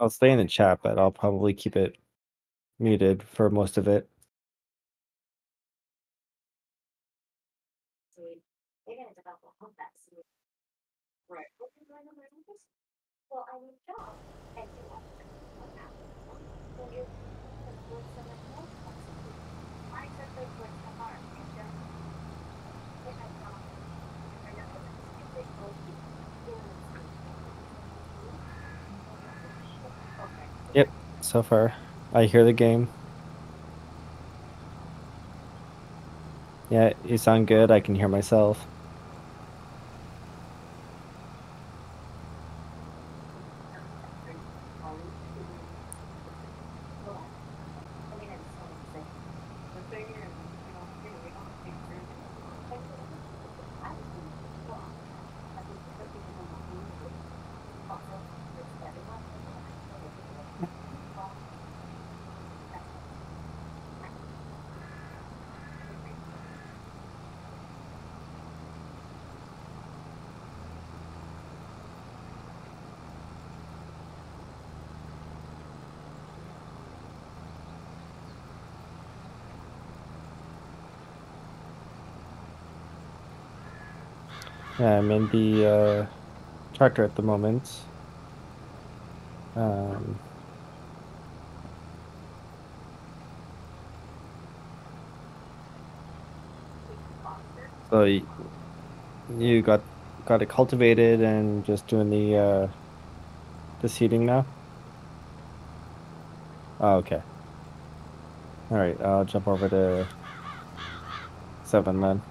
I'll stay in the chat, but I'll probably keep it muted for most of it. Well, I need. And you have to what happened. Well, you just work so much more flexible. I took those words to heart and just if I thought I know if they both Okay. Yep, so far. I hear the game. Yeah, you sound good. I can hear myself. I mean, it's so sick. The thing is, you know, you know, we don't speak French. I don't think so. I think the people don't know English. Also, it's everyone. Yeah, I'm in the uh, tractor at the moment. Um, so you got got it cultivated and just doing the uh, the seeding now. Oh, okay. All right, I'll jump over to seven then.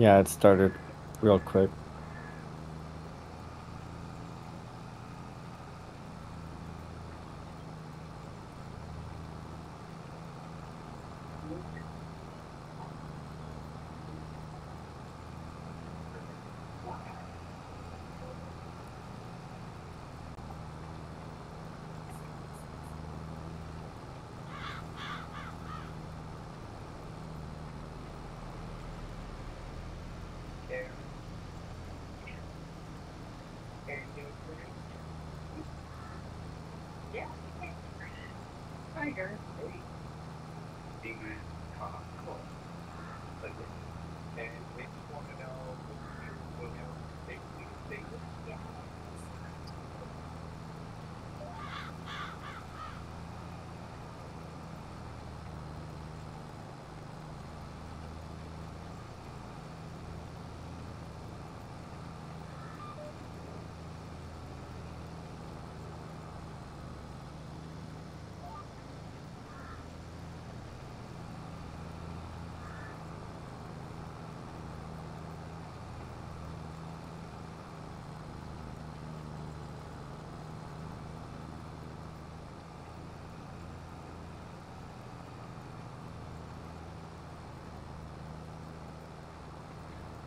Yeah, it started real quick.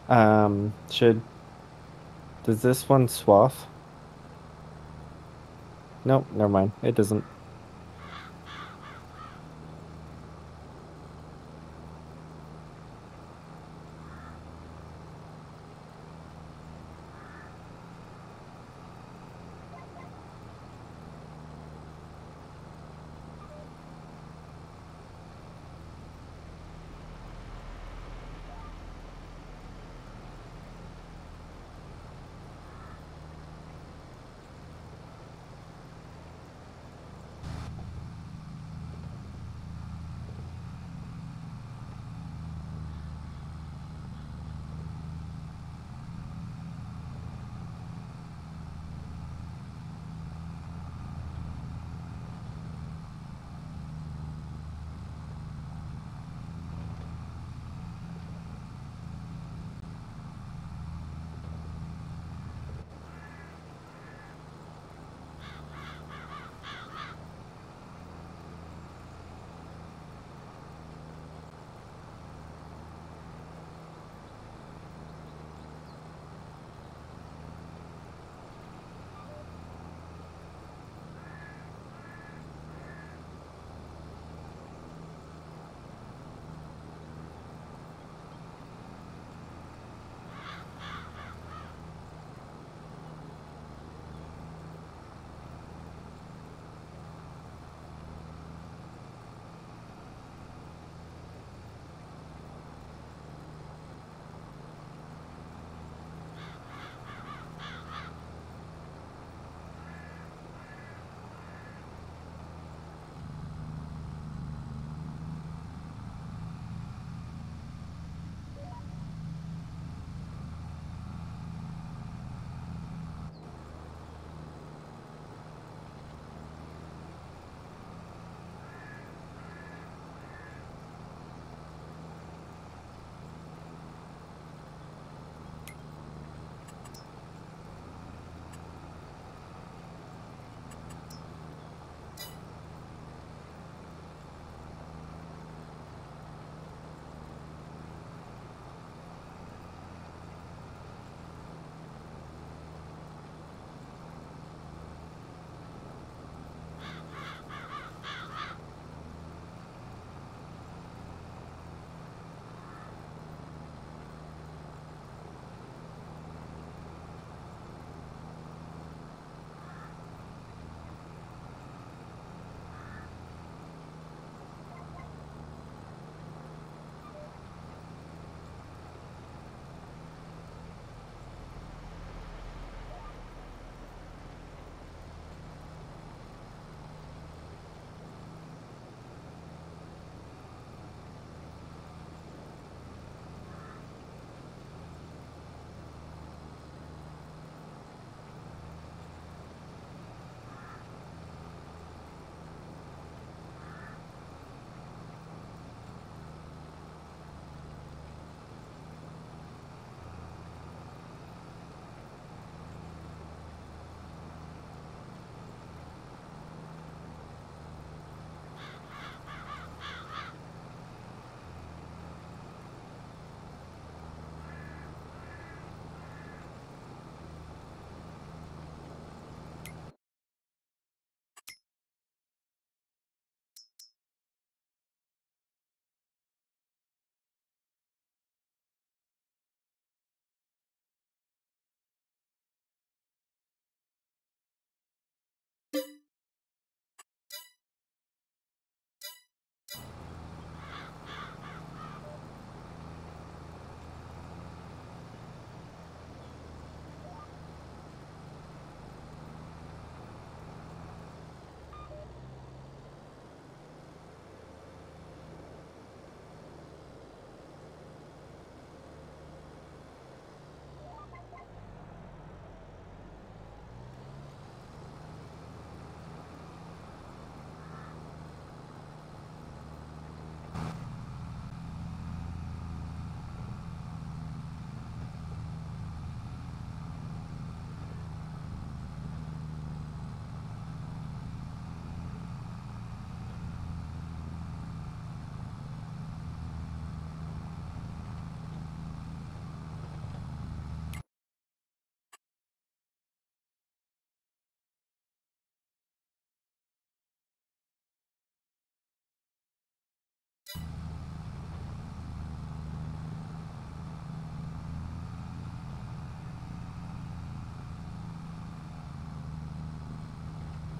Um, should does this one swath? Nope, never mind. It doesn't.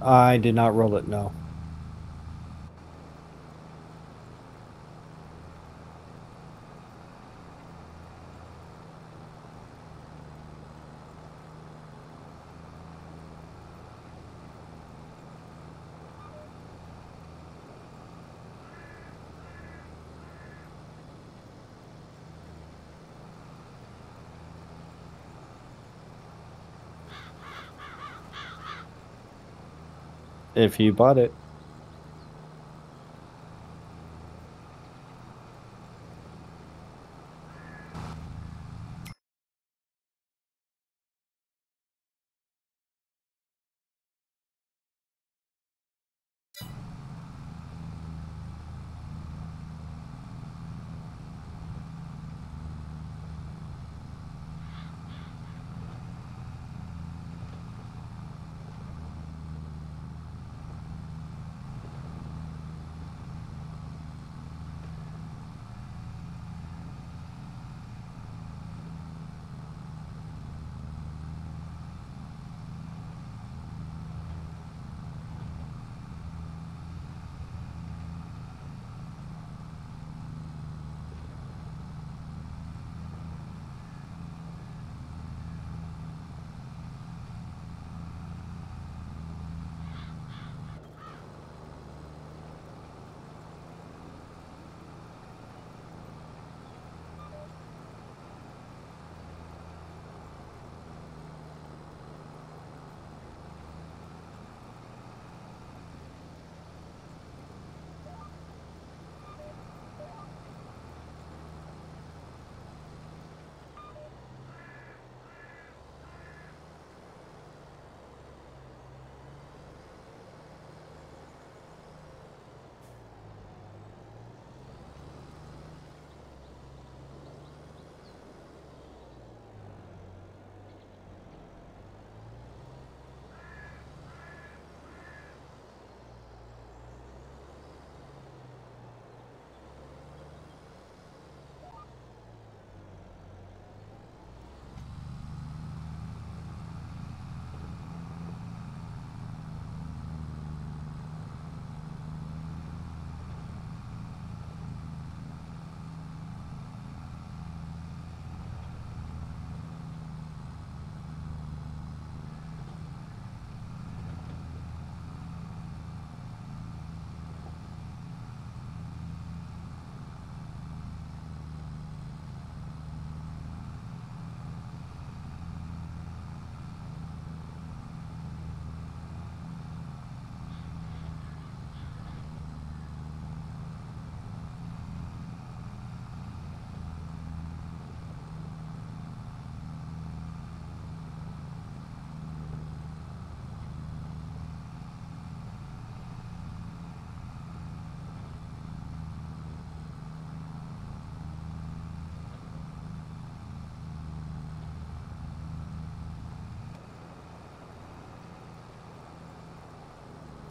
I did not roll it, no. If you bought it.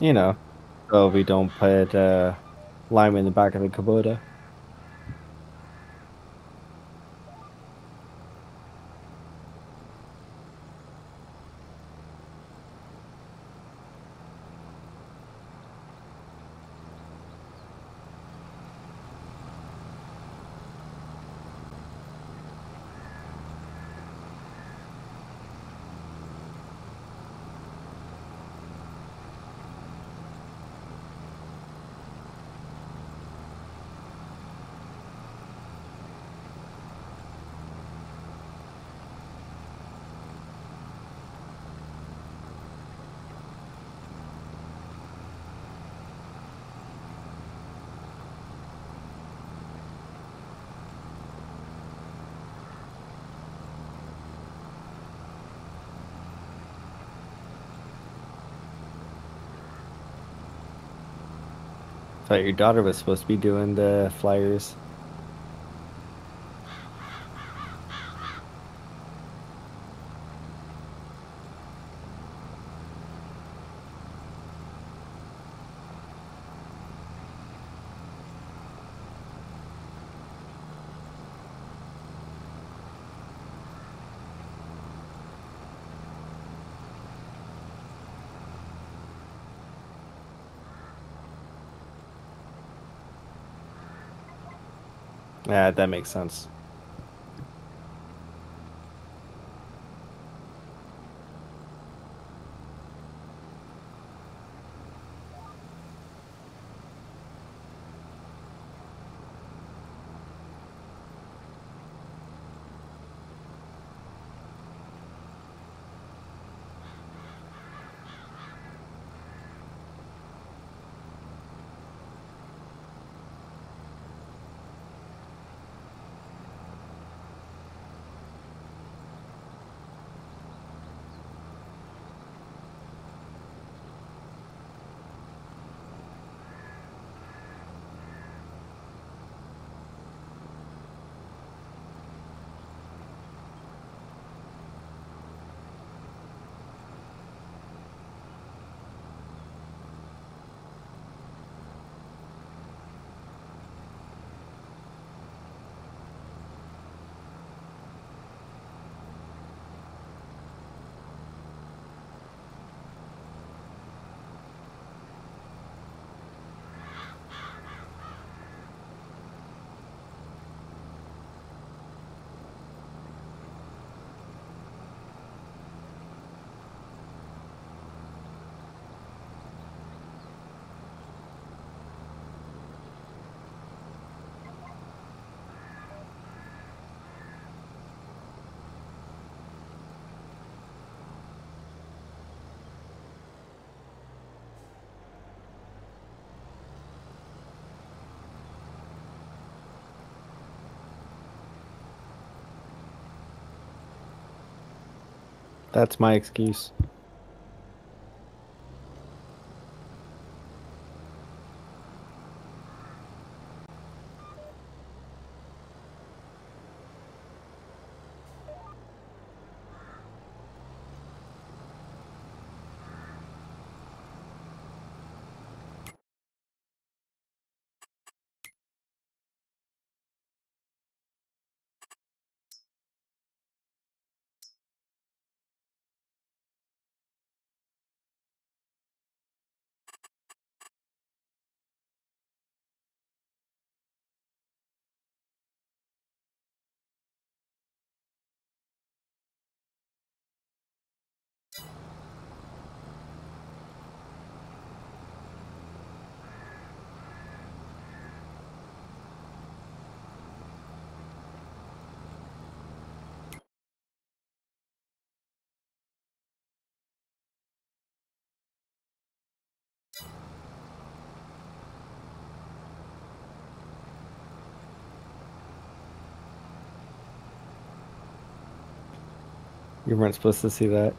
You know, so we don't put uh, lime in the back of the Kubota. Thought your daughter was supposed to be doing the flyers. Yeah, that makes sense. That's my excuse. You weren't supposed to see that.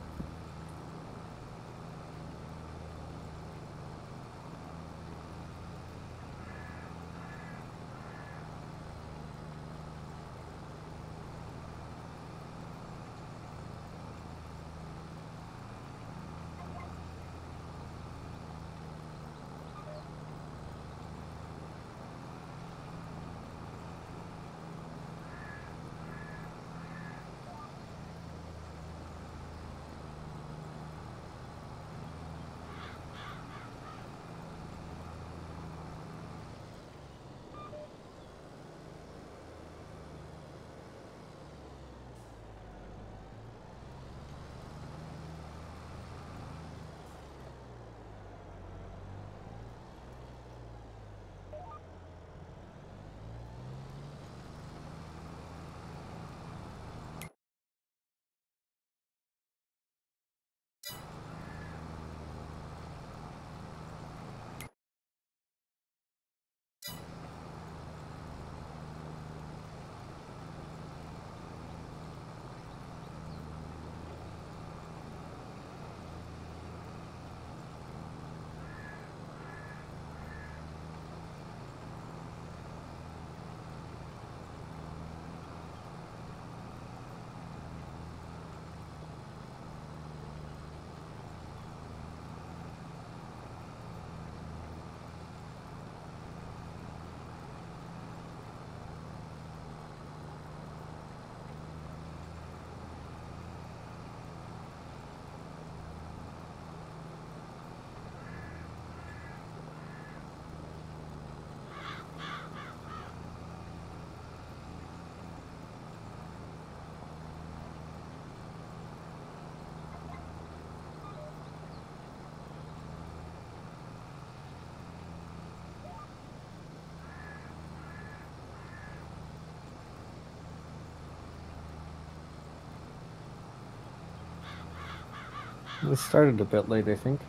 It started a bit late, I think.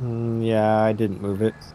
Mm, yeah, I didn't move it.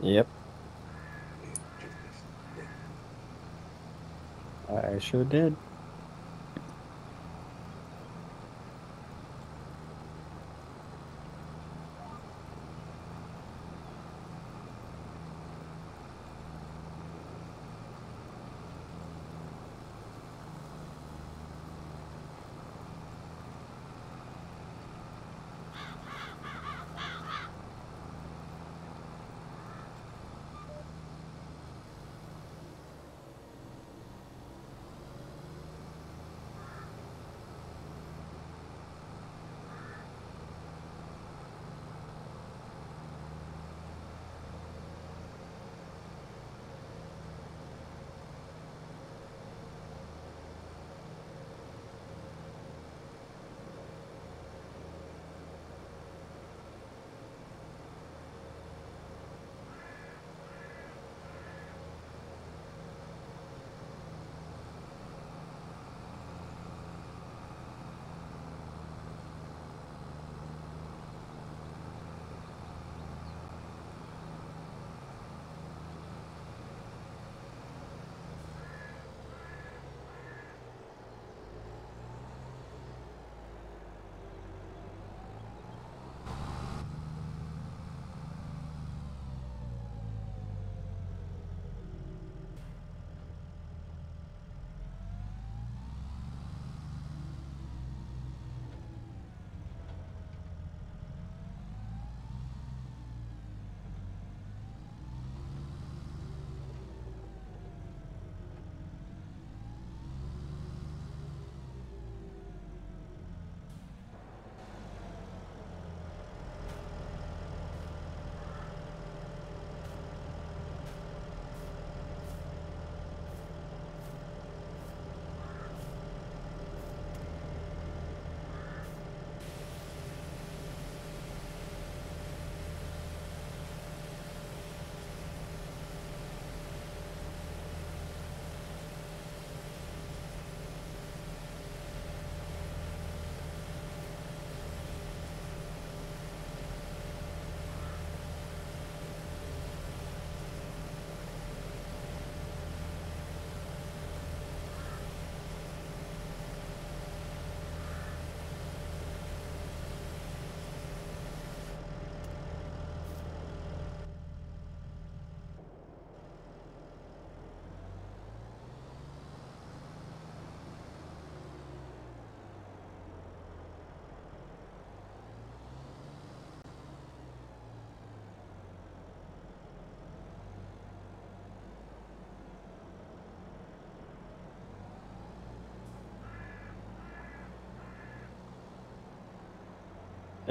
Yep. I sure did.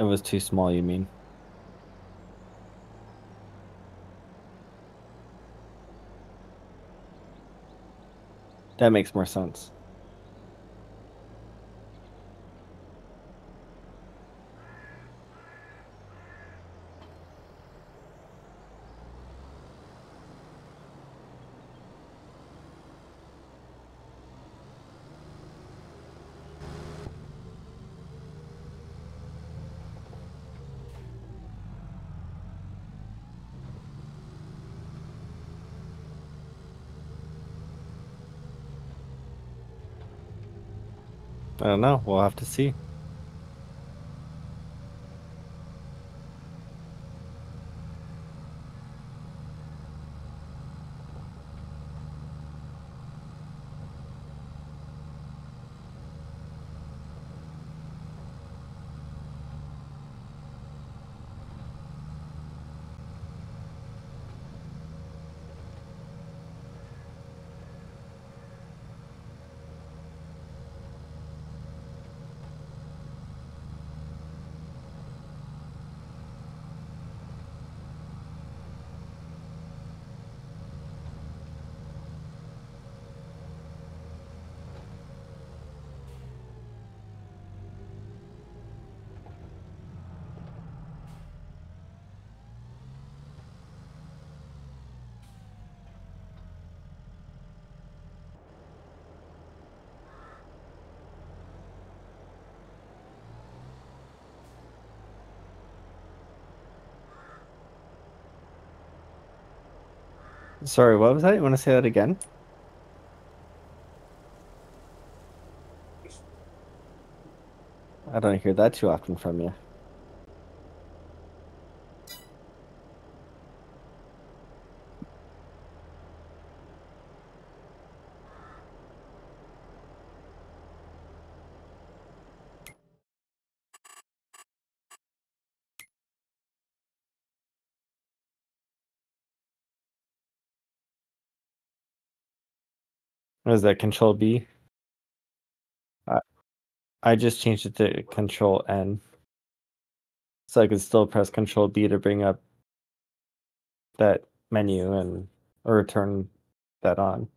It was too small, you mean? That makes more sense. I don't know. We'll have to see. Sorry, what was that? You want to say that again? I don't hear that too often from you. What is that? Control B? I, I just changed it to Control N. So I could still press Control B to bring up that menu and or turn that on.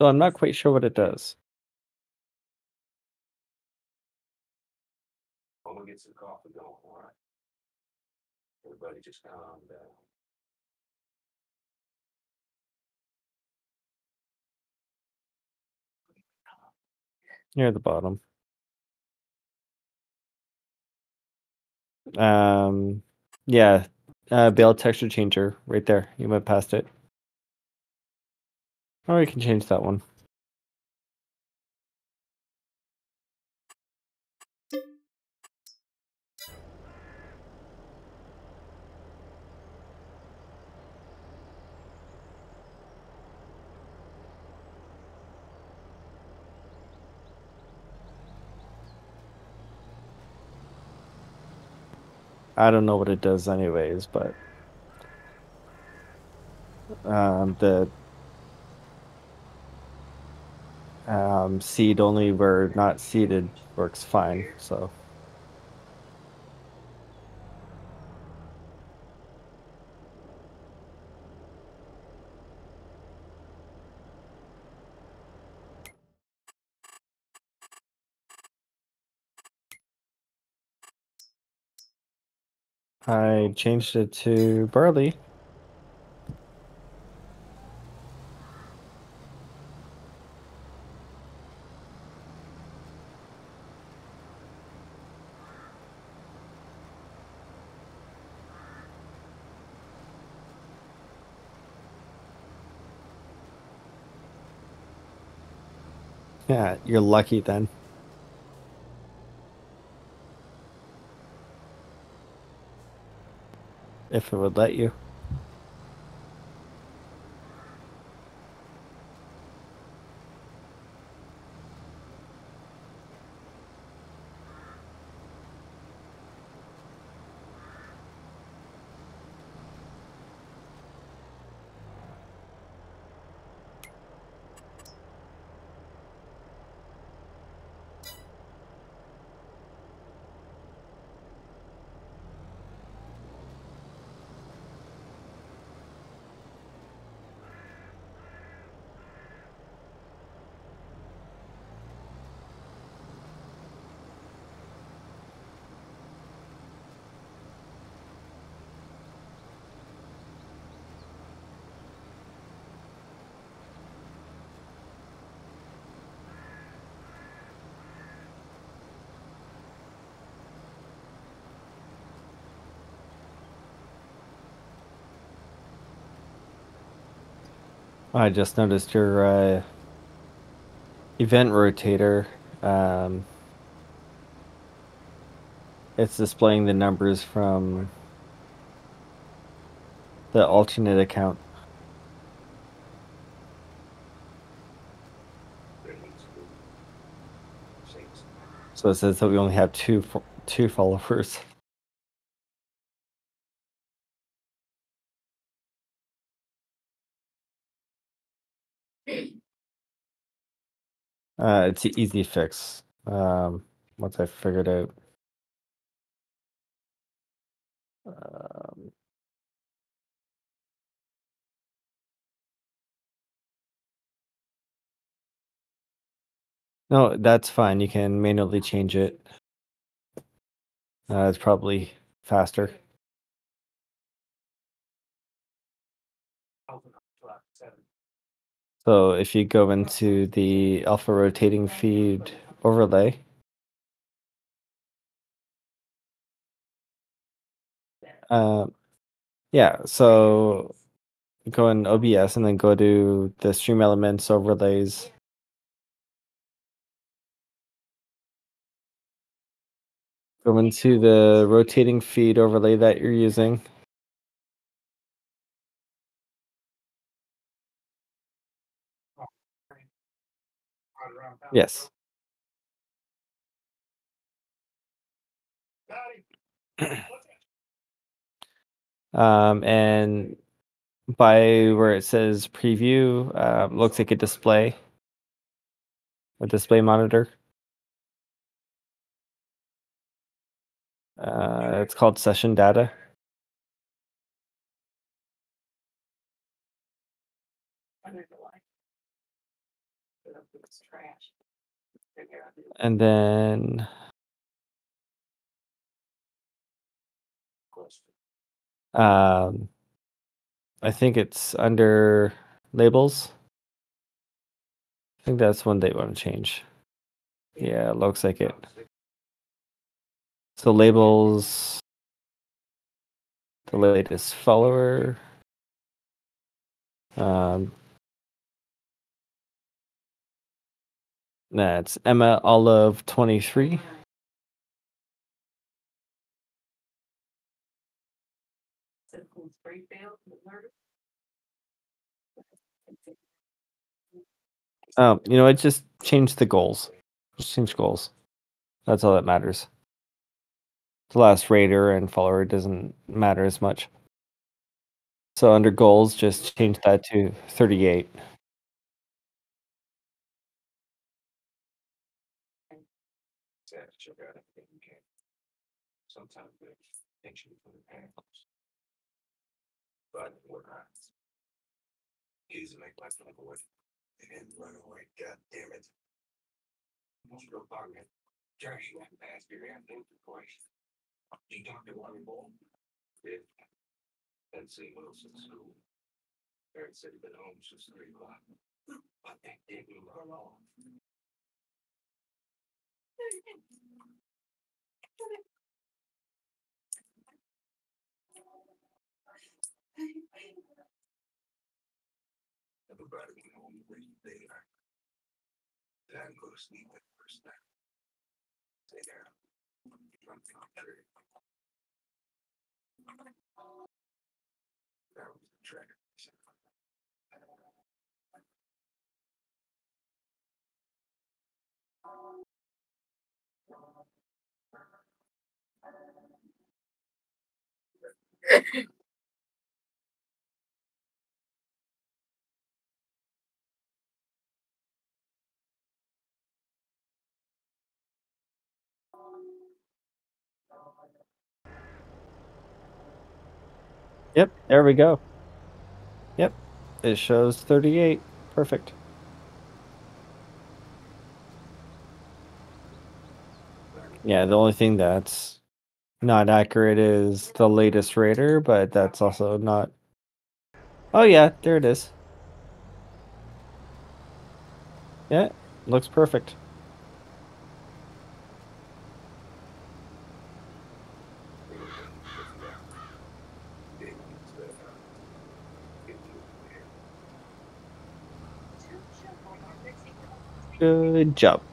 So I'm not quite sure what it does. I'm gonna get some coffee going, all right? Everybody just calm down. Near the bottom. Um, yeah, uh, Bale texture changer right there. You went past it. Or you can change that one. I don't know what it does anyways, but um, the um, seed only where not seeded works fine. So I changed it to barley. Yeah, you're lucky then. If it would let you. I just noticed your uh, event rotator. Um, it's displaying the numbers from the alternate account. So it says that we only have two two followers. Uh, it's an easy fix. Um, once I figured out. Um, no, that's fine. You can manually change it. Uh, it's probably faster. So if you go into the alpha rotating feed overlay, uh, yeah, so go in OBS and then go to the stream elements overlays. Go into the rotating feed overlay that you're using. Yes. Um, and by where it says preview, uh, looks like a display, a display monitor. Uh, it's called session data. And then um, I think it's under labels. I think that's one they want to change. Yeah, it looks like it. So labels, the latest follower. Um, that's Emma Olive 23. Um, you know, it just changed the goals. Just change goals. That's all that matters. The last raider and follower doesn't matter as much. So under goals, just change that to 38. But we're not. To make my stomach away and run away, god damn it. Most real target. Josh, you have passed your answer twice. You talked to one boy. Did. And see Wilson school. Parents said he'd been home since three o'clock. But they didn't run off. Everybody went home late there. Then go to sleep the first night. Stay there. That was the track. Yep, there we go. Yep, it shows 38. Perfect. Yeah, the only thing that's not accurate is the latest raider, but that's also not. Oh, yeah, there it is. Yeah, looks perfect. Good job.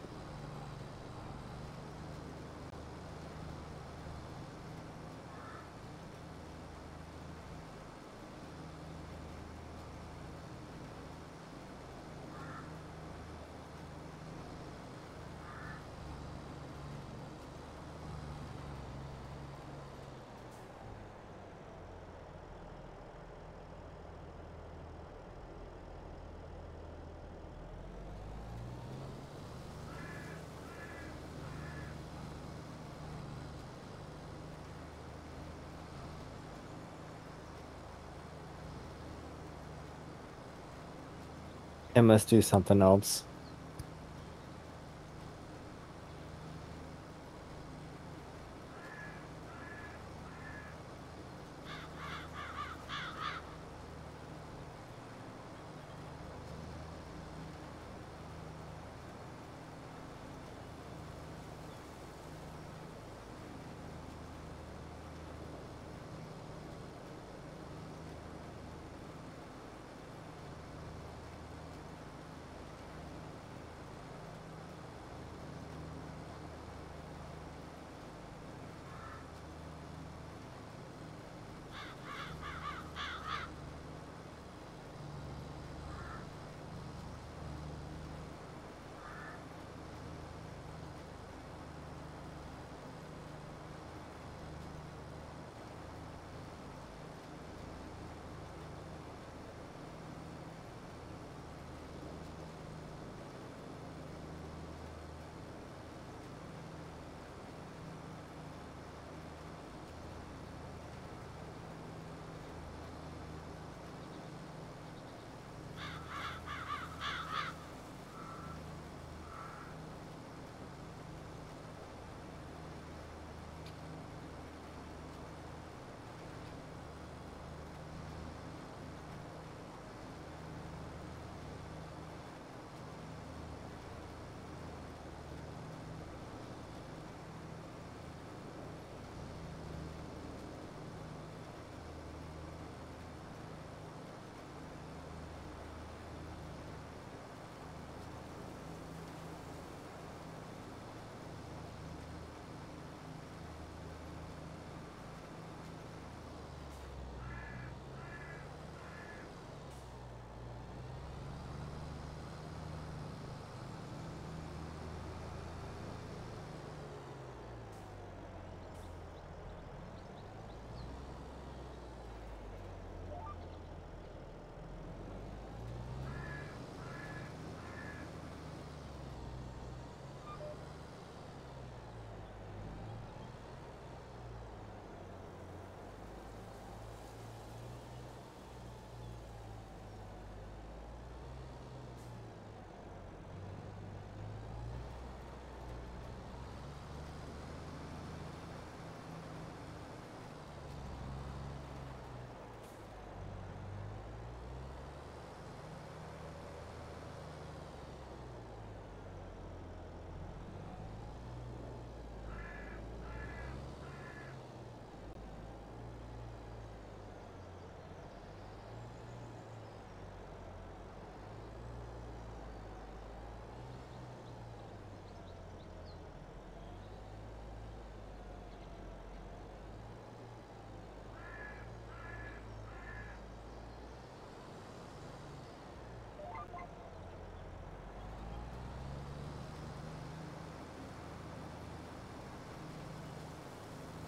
It must do something else.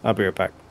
I'll be right back.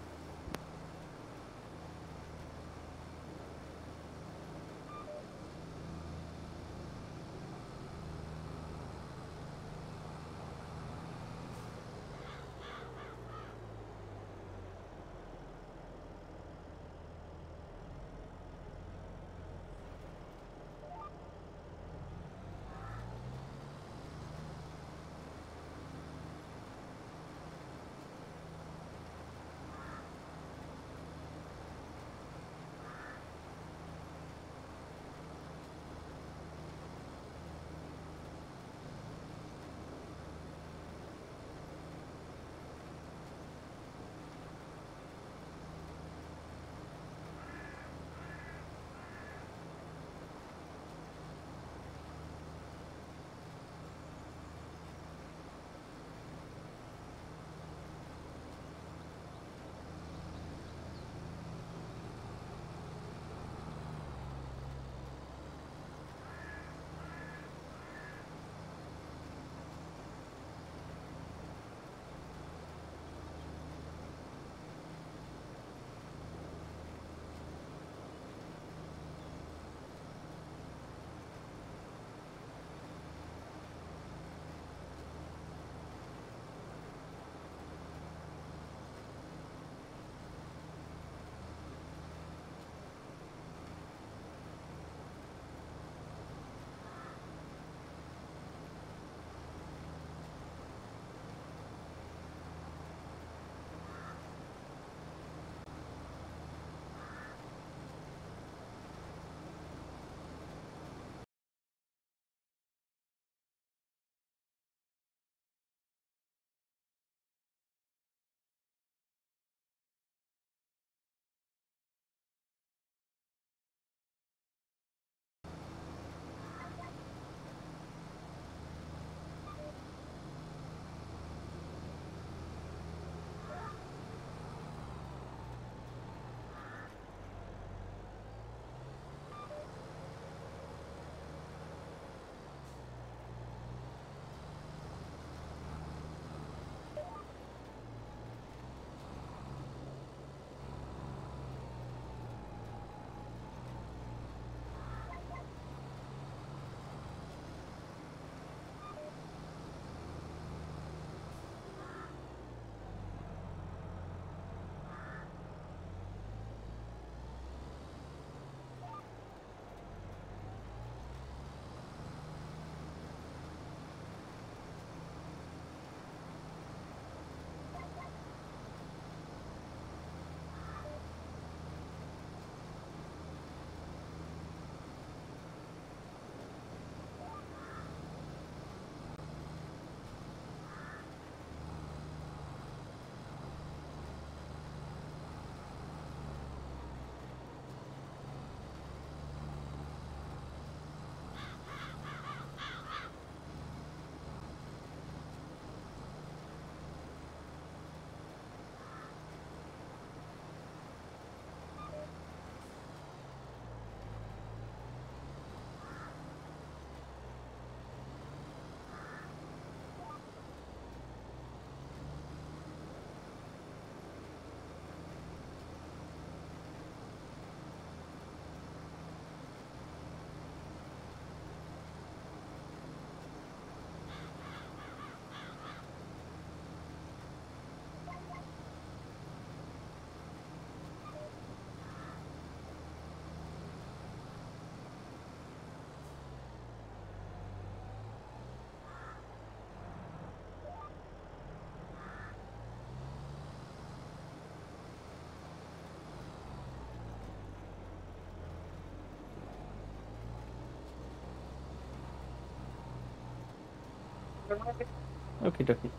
Okay, dokie.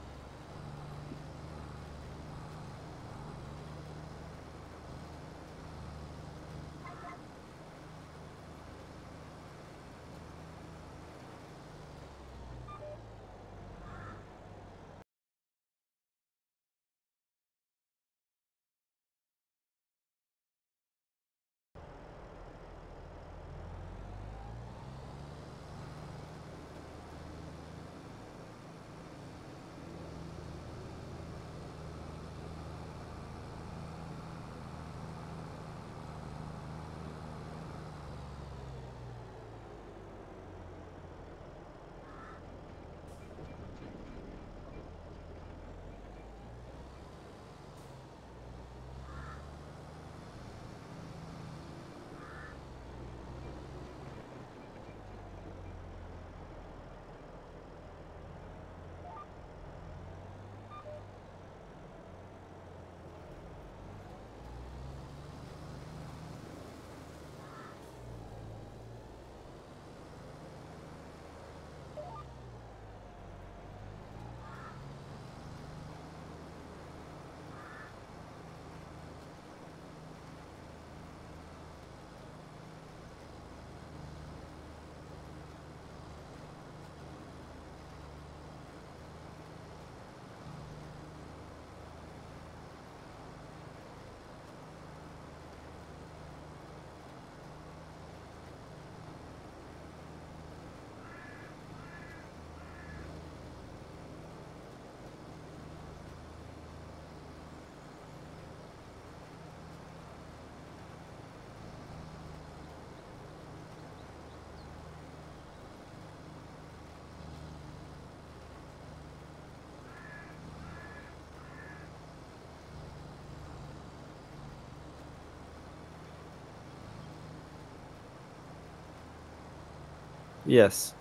Yes.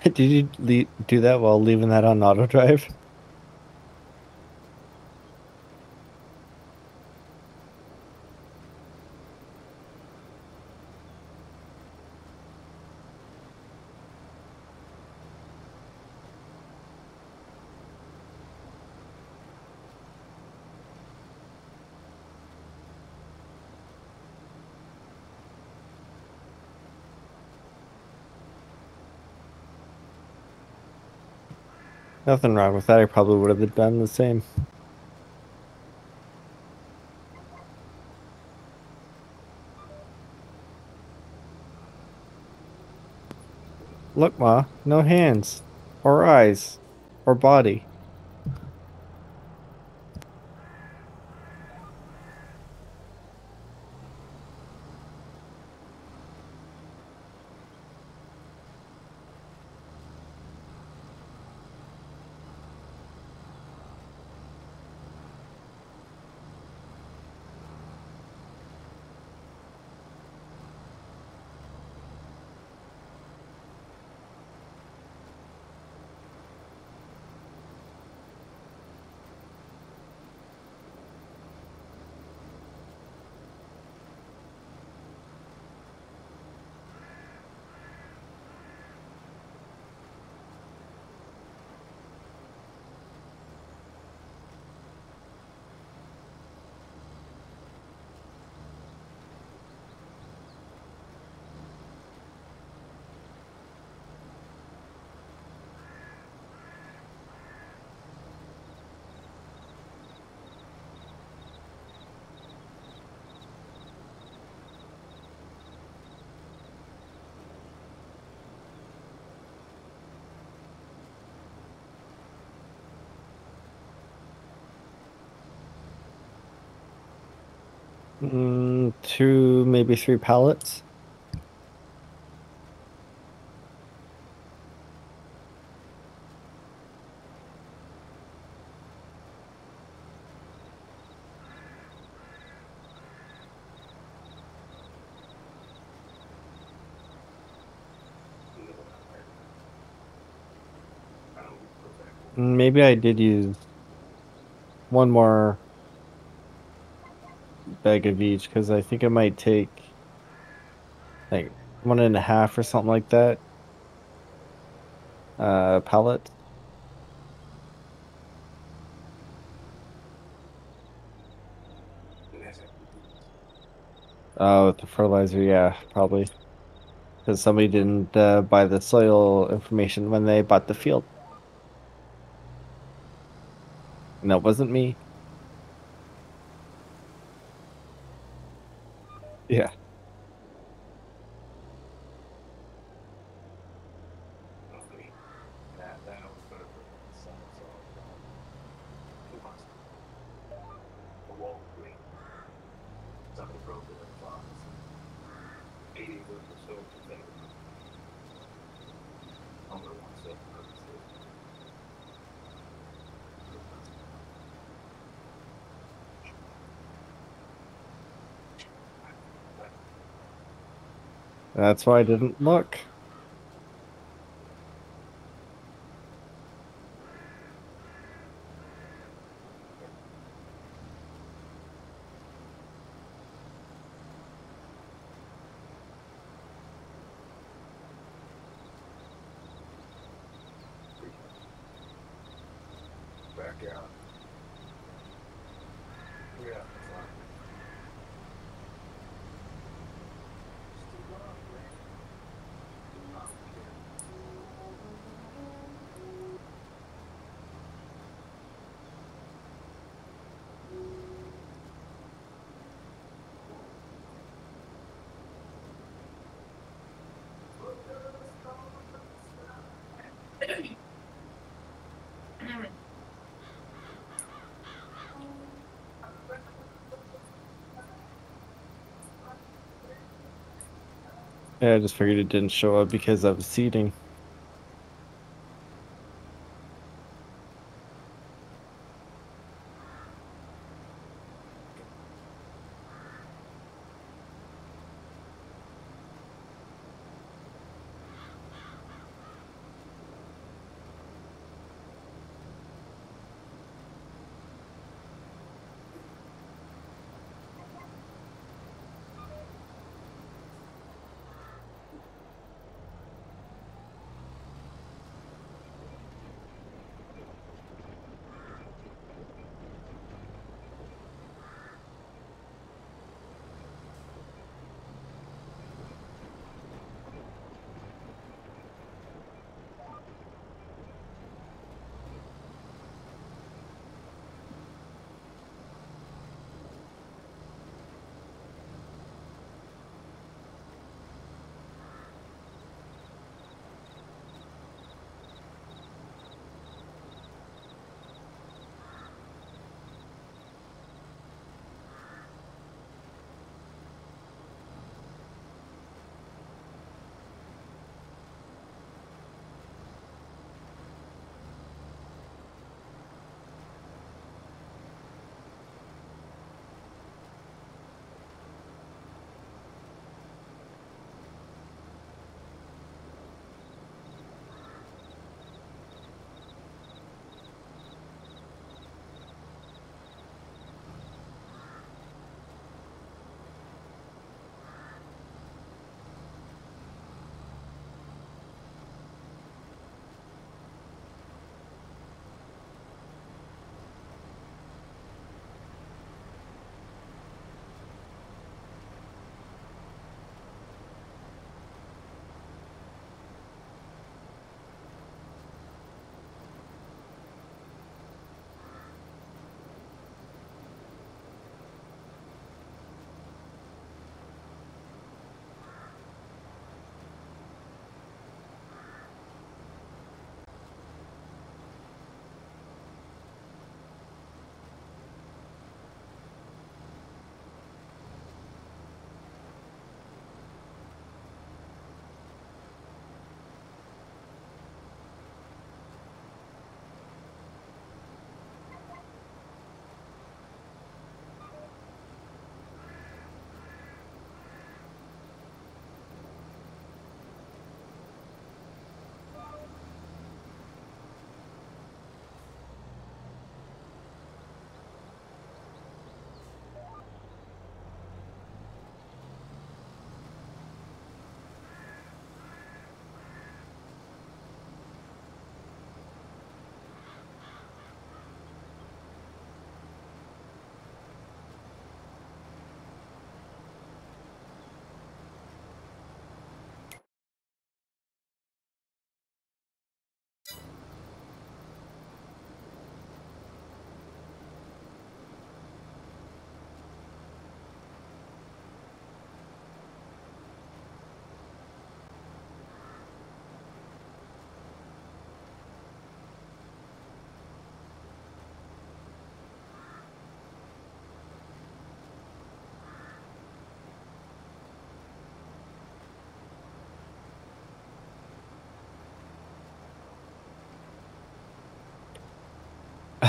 Did you do that while leaving that on auto drive? Nothing wrong with that. I probably would have done the same. Look, Ma, no hands, or eyes, or body. Two, maybe three pallets. Maybe I did use one more bag of each because I think it might take like one and a half or something like that. Uh, pallet. Oh, the fertilizer, yeah, probably. Because somebody didn't uh, buy the soil information when they bought the field. And that wasn't me. Yeah. Not for me. That, that I was gonna put in the sun, so. Two months. A wall green. Something broke in the box. Eighty was the soap to think. Number one soap. That's why I didn't look. Back out. Yeah, Yeah, I just figured it didn't show up because of seating.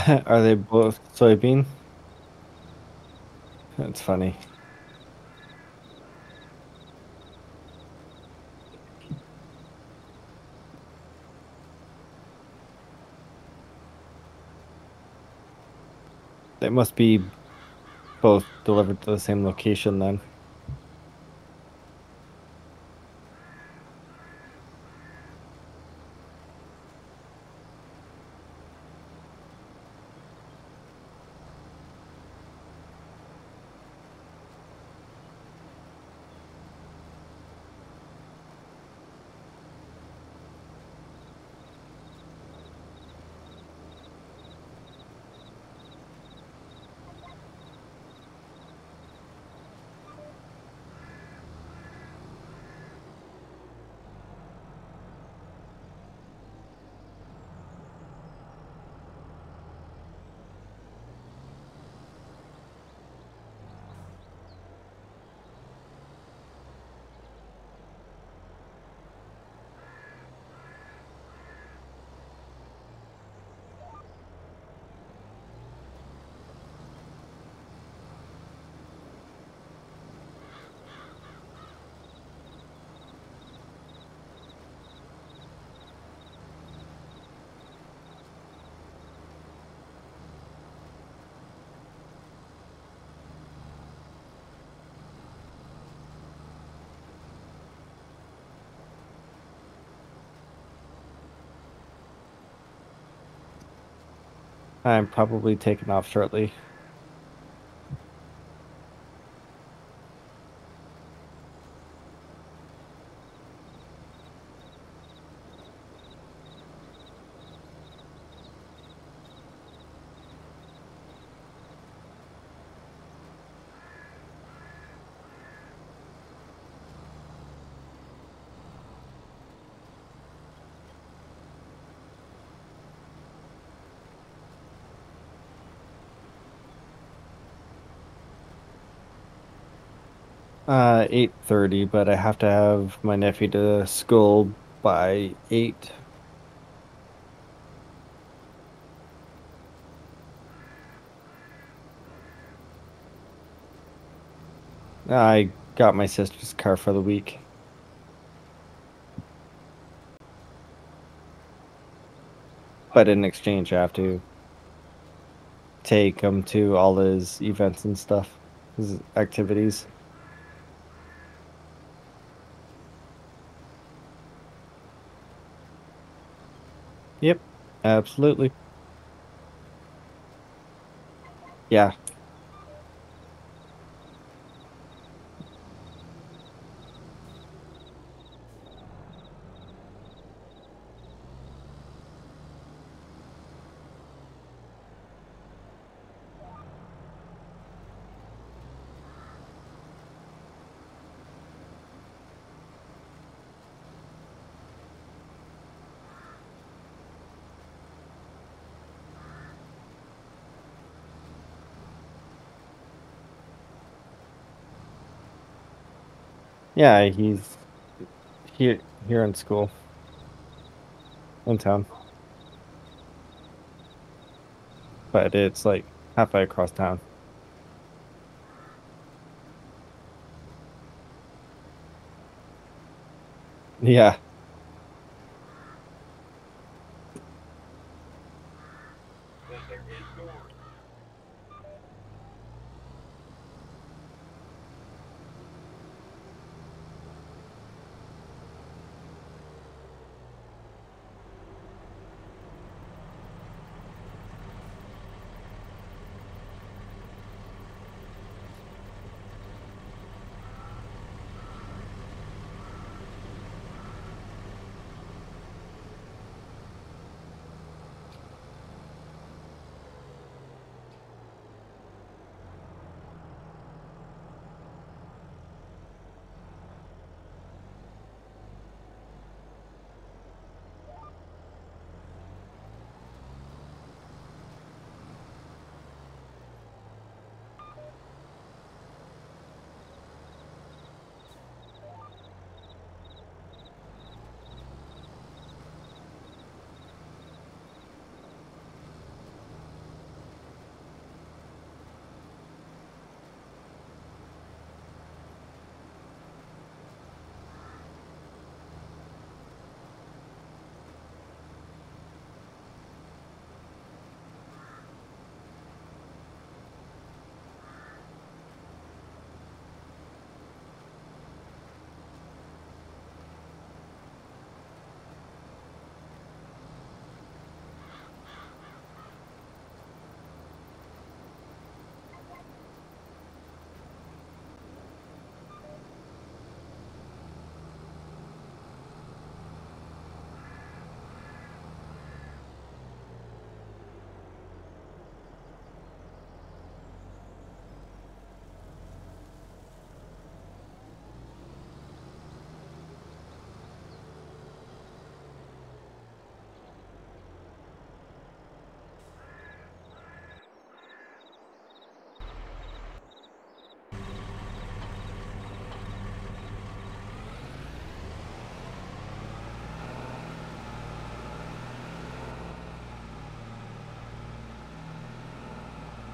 Are they both soybean? That's funny. They must be both delivered to the same location then. I'm probably taking off shortly. Uh, eight thirty, but I have to have my nephew to school by eight. I got my sister's car for the week. But in exchange, I have to take him to all his events and stuff, his activities. Yep, absolutely. Yeah. Yeah, he's here here in school. In town. But it's like halfway across town. Yeah.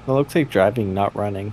It looks like driving, not running.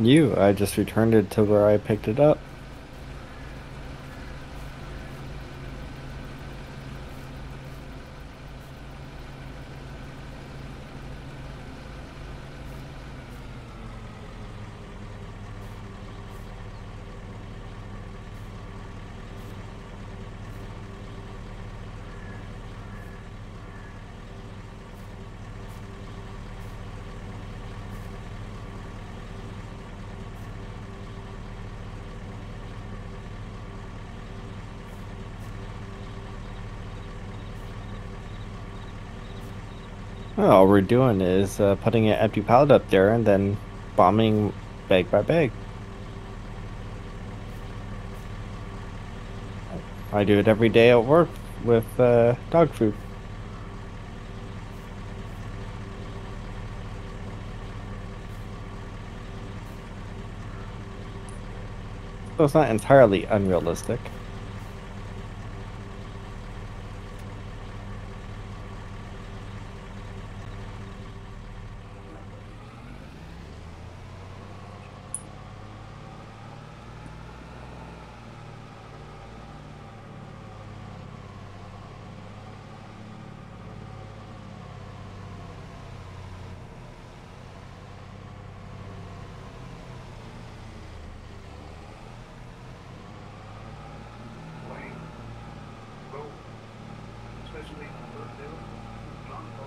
You, I just returned it to where I picked it up. Well, we're doing is uh, putting an empty pallet up there and then bombing bag by bag. I do it every day at work with uh, dog food. So it's not entirely unrealistic. Wayne. Go. Especially for them. Not go.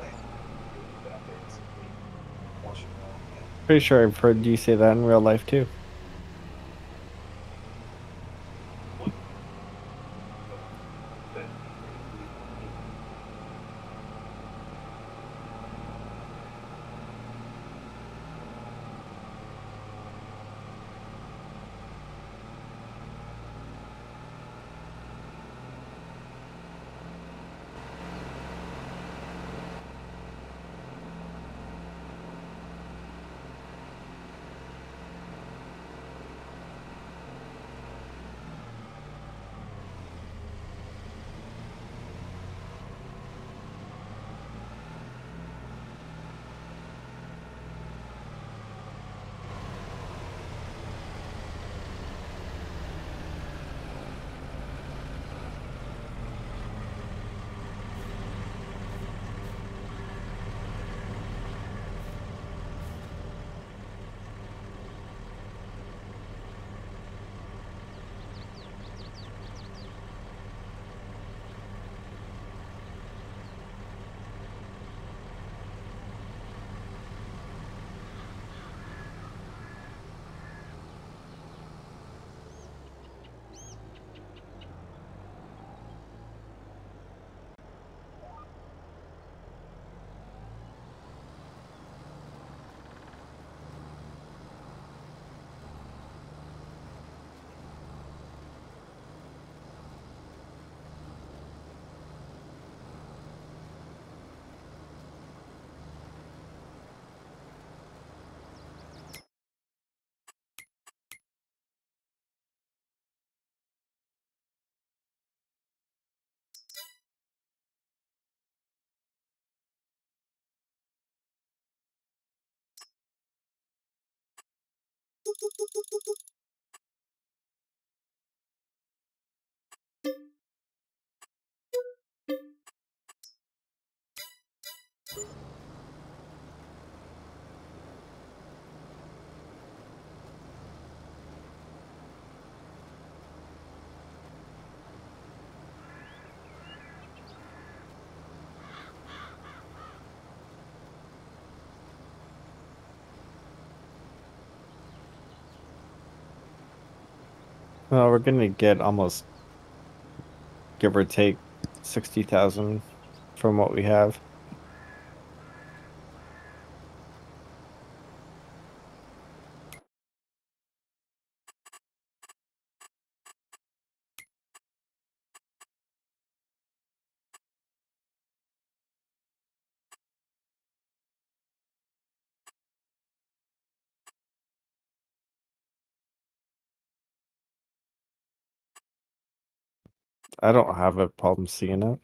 Wayne. That is. Once you know, yeah. Pretty sure I've heard you say that in real life too. Well, we're gonna get almost, give or take, sixty thousand from what we have. I don't have a problem seeing it.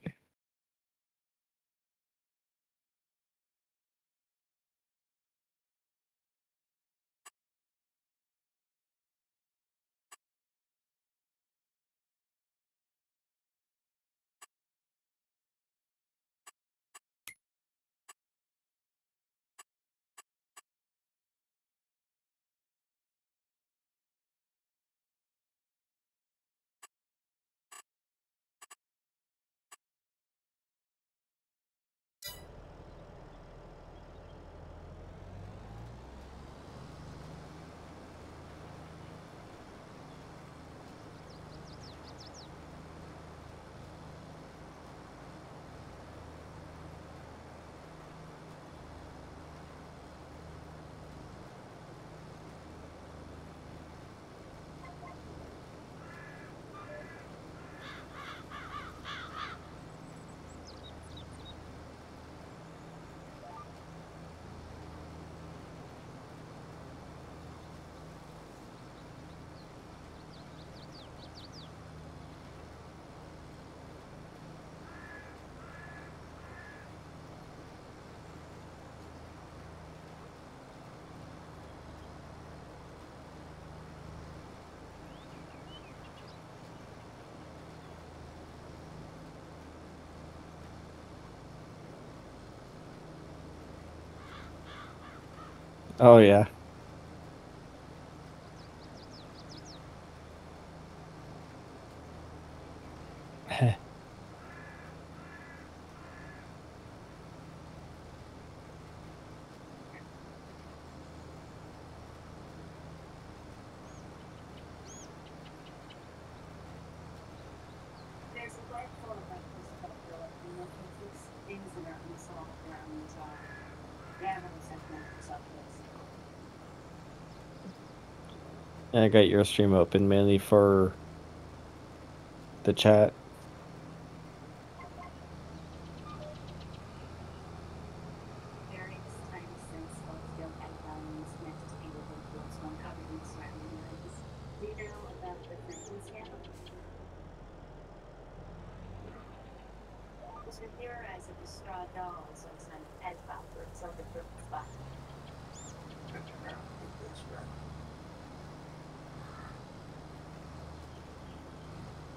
Oh yeah. There's a light full of like this stuff for like you know these things that are unsolved around uh grammar sentiment subjects. And I got your stream open mainly for the chat. Various times since Oakdale had found meant to be with influence when covered in surrounding areas. Do you know about the Clinton scandal? It was been theorized that the straw doll was some kind of pedophile for itself at the spot.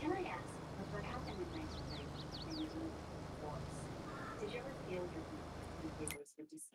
Can I ask, with what happened in nineteen ninety and you moved to force, did you ever feel your newspapers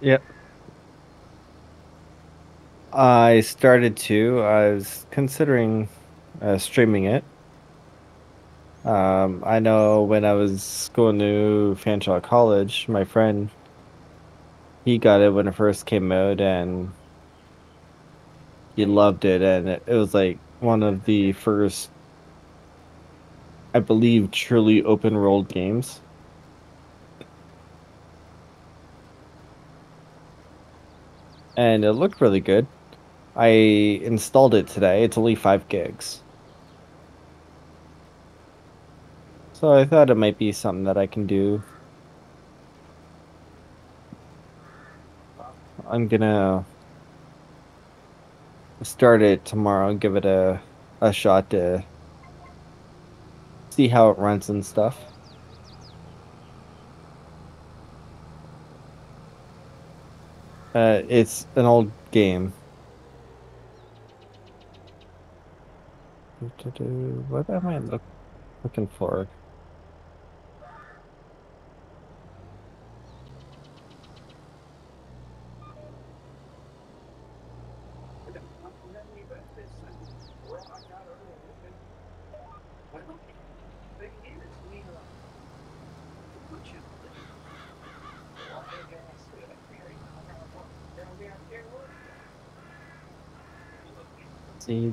Yep. I started to. I was considering uh, streaming it. Um, I know when I was going to Fanshawe College, my friend, he got it when it first came out, and he loved it, and it, it was like one of the first, I believe, truly open world games. and it looked really good. I installed it today. It's only five gigs. So I thought it might be something that I can do. I'm gonna start it tomorrow and give it a a shot to see how it runs and stuff. Uh, it's an old game. What am I look, looking for?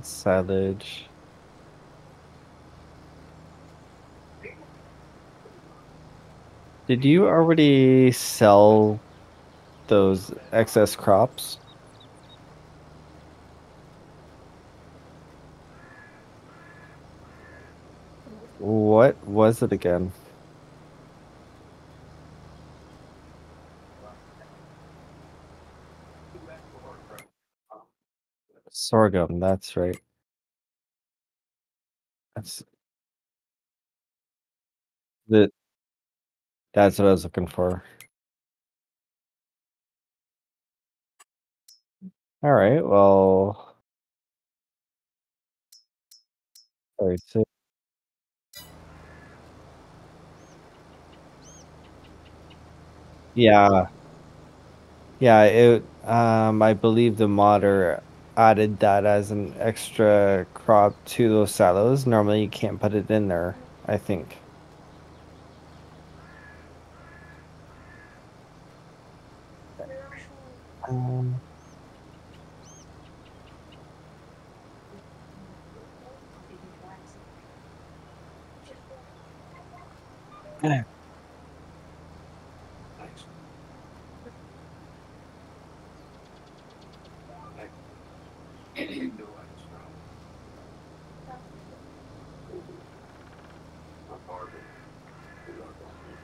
Silage. Did you already sell those excess crops? What was it again? Sorghum, that's right. That's the that's what I was looking for. All right, well, all right, so yeah, yeah, it um I believe the modder added that as an extra crop to those silos. Normally you can't put it in there, I think. Um, Yeah.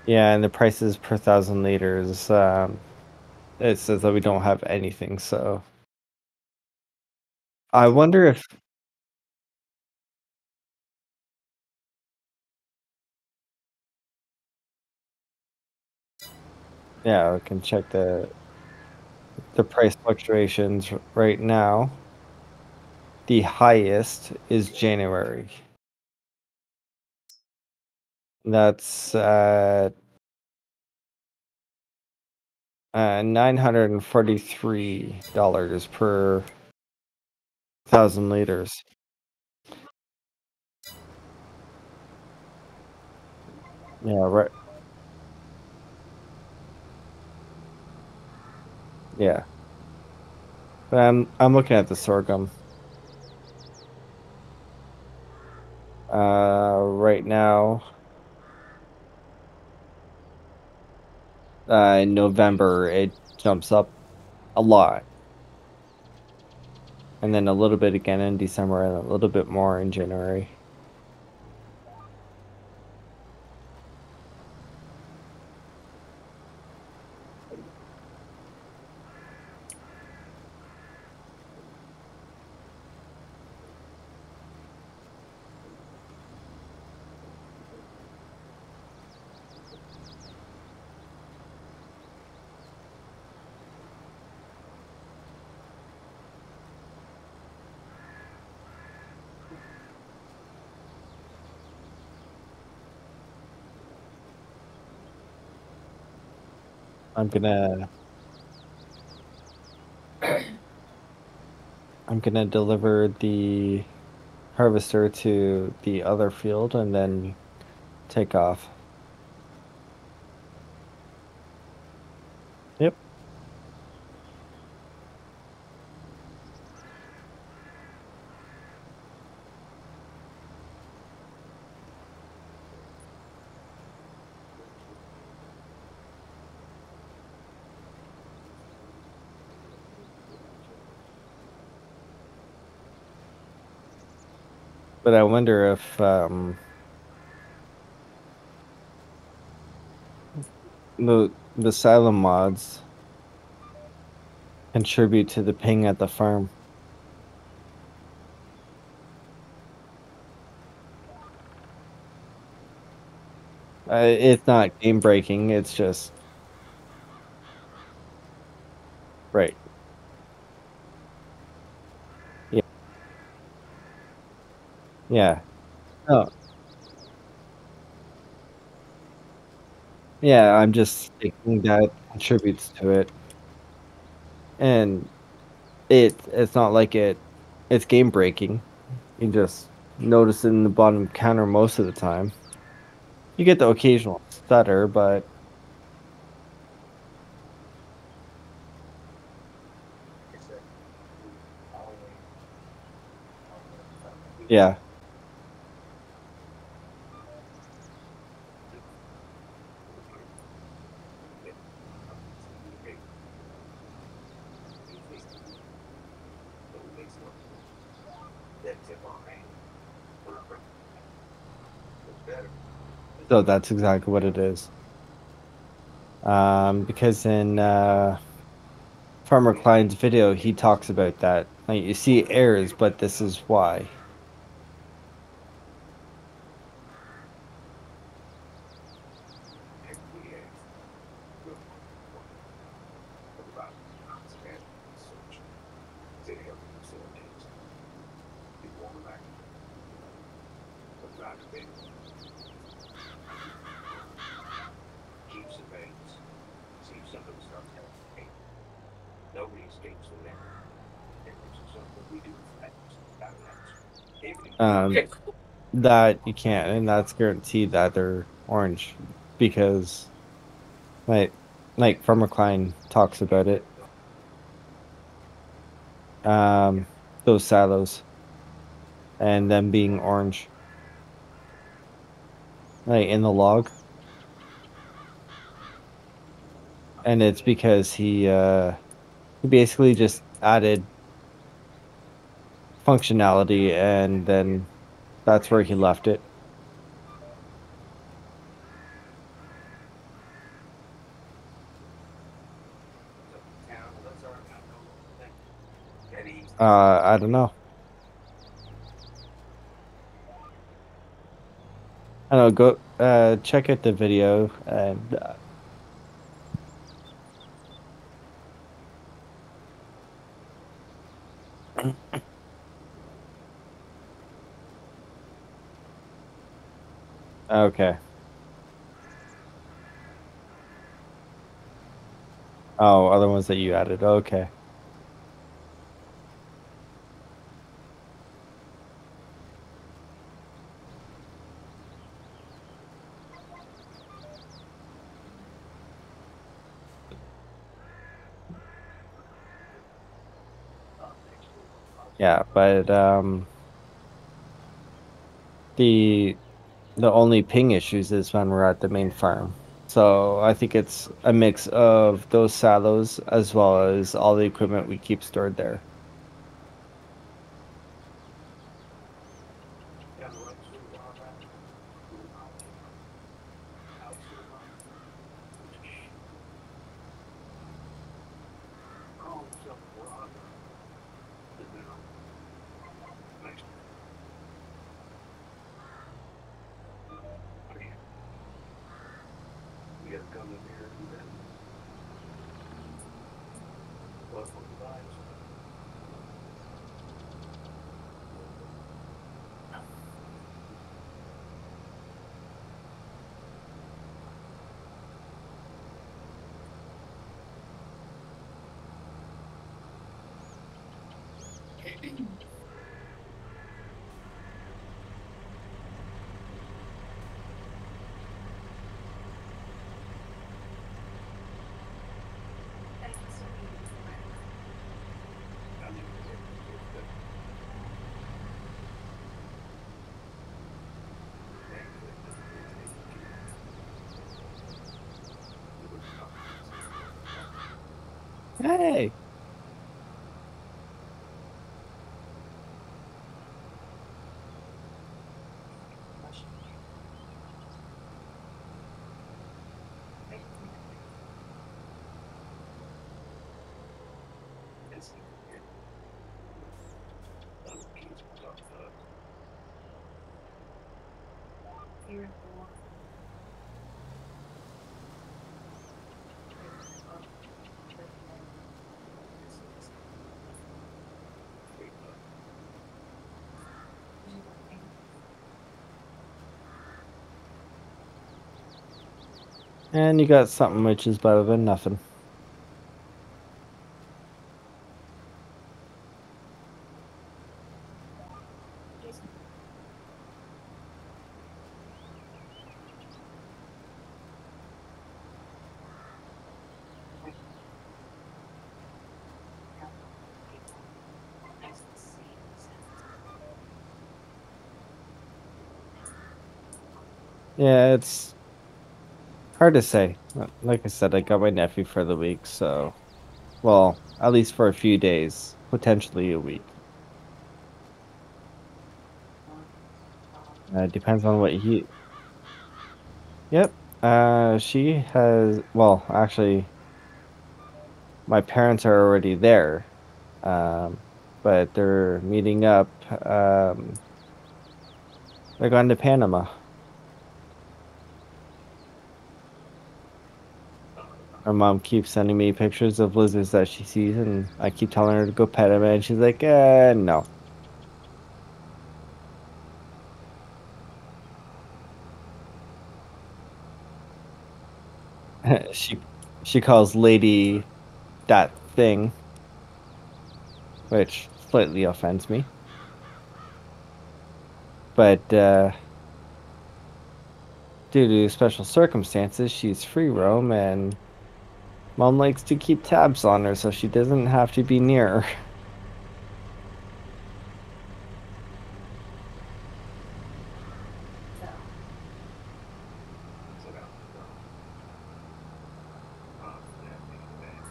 Yeah, and the prices per thousand liters, um, it says that we don't have anything, so I wonder if yeah, we can check the the price fluctuations right now. The highest is January. That's uh, uh nine hundred and forty three dollars per thousand liters. Yeah, right. Yeah. But I'm I'm looking at the sorghum. Uh, right now, uh, in November it jumps up a lot, and then a little bit again in December, and a little bit more in January. I'm gonna I'm gonna deliver the harvester to the other field and then take off. But I wonder if um, the the mods contribute to the ping at the farm. Uh, it's not game breaking. It's just right. Yeah. Oh. Yeah, I'm just thinking that contributes to it. And it it's not like it it's game breaking. You just notice it in the bottom counter most of the time. You get the occasional stutter, but yeah. So that's exactly what it is. Um, because in uh, Farmer Klein's video, he talks about that. Like you see errors, but this is why. Keeps the veins. See if something starts happening. Nobody escapes from there. And is something we do fast. Um, that you can't, and that's guaranteed that they're orange, because, like, like Farmer Klein talks about it. Um, those silos, and them being orange, like in the log, and it's because he uh, he basically just added functionality and then that's where he left it. Uh, I don't know. I don't know. Go uh, check out the video and. Uh, Okay. Oh, other ones that you added. Okay. Yeah, but um the the only ping issues is when we're at the main farm. So I think it's a mix of those silos as well as all the equipment we keep stored there. And you got something which is better than nothing. Yeah, it's hard to say. Like I said, I got my nephew for the week, so well, at least for a few days, potentially a week. Uh, depends on what he. Yep. Uh, she has. Well, actually, my parents are already there, um, but they're meeting up. Um, they're going to Panama. My mom keeps sending me pictures of lizards that she sees, and I keep telling her to go pet them, and she's like, "Uh, no." she she calls Lady that thing, which slightly offends me. But uh, due to special circumstances, she's free roam, and mom likes to keep tabs on her so she doesn't have to be near her. So now, uh, that being that.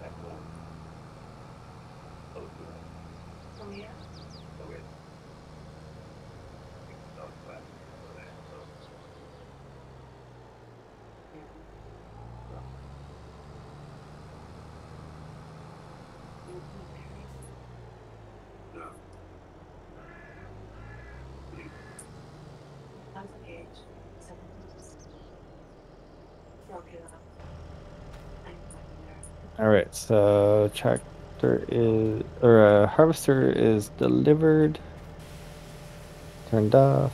That one. Oh, good. Okay. We can talk about it for that, so. No. You- All right, so tractor is or uh, harvester is delivered. Turned off.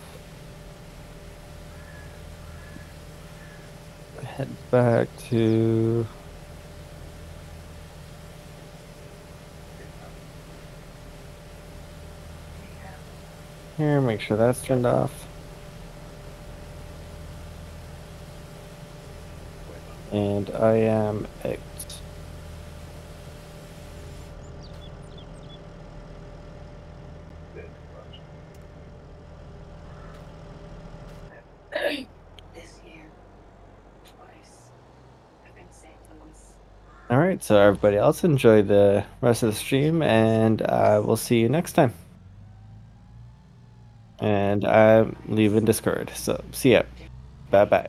Head back to. Here, make sure that's turned off. And I am X. Good, Roger. This year, twice, I've been St. Louis. All right, so everybody else enjoy the rest of the stream, and uh, we'll see you next time. And I'm leaving Discord, so see ya. Bye bye.